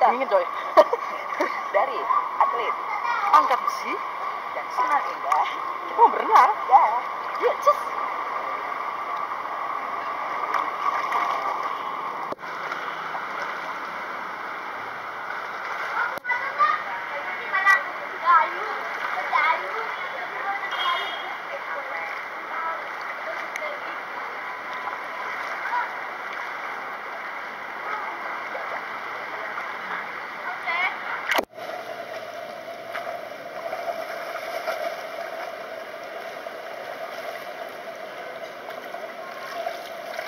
coy Dari atlet angkat besi dan senang indah. kita mau berenang Ya. ya just